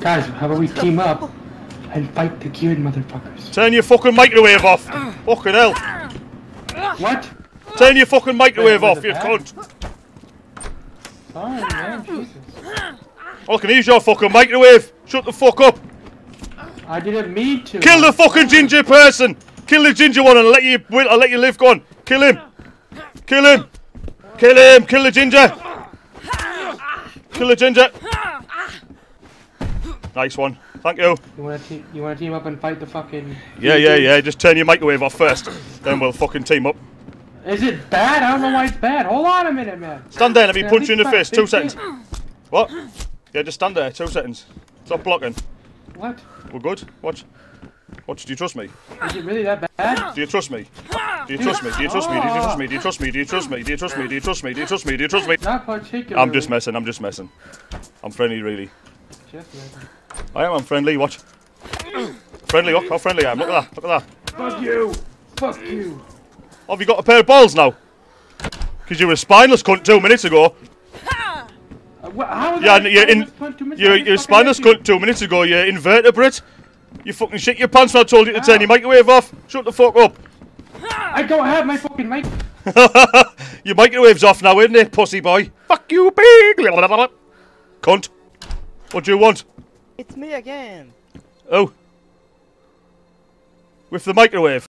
Guys, how about we team up and fight the geared motherfuckers? Turn your fucking microwave off. Fucking hell. What? Turn your fucking microwave off, you cunt. Sorry, man, Jesus. I can use your fucking microwave. Shut the fuck up. I didn't mean to. Kill the fucking ginger person. Kill the ginger one and I'll let you. I'll let you live. Go on. Kill him. Kill him. Kill him. Kill the ginger. Kill the ginger. Nice one. Thank you. You wanna team? You wanna team up and fight the fucking? Yeah, yeah, yeah. Just turn your microwave off first. Then we'll fucking team up. Is it bad? I don't know why it's bad. Hold on a minute, man. Stand there. Let me Yeah, punch you in the face. Two seconds. What? Yeah, just stand there. Two seconds. Stop blocking. What? We're good. Watch. Watch. Do you trust me? Is it really that bad? Do you trust me? Do you trust me? Do you trust me? Do you trust me? Do you trust me? Do you trust me? Do you trust me? Do you trust me? Do you trust me? Do you trust me? Not particularly. I'm just messing. I'm just messing. I'm friendly, really. Just messing. I am. I'm friendly. Watch. Friendly. Look how friendly I am. Look at that. Look at that. Fuck you. Fuck you. Oh, have you got a pair of balls now? Because you were a spineless cunt two minutes ago. Wha- how is Yeah, you're in. spineless cunt two minutes? You're, you're a just fucking spineless cunt two minutes ago. You're invertebrate. You fucking shit your pants when I told you to turn your microwave off. Shut the fuck up. I don't have my fucking mic. your microwave's off now, isn't it, pussy boy? Fuck you, pig. Cunt. What do you want? It's me again. Oh. With the microwave.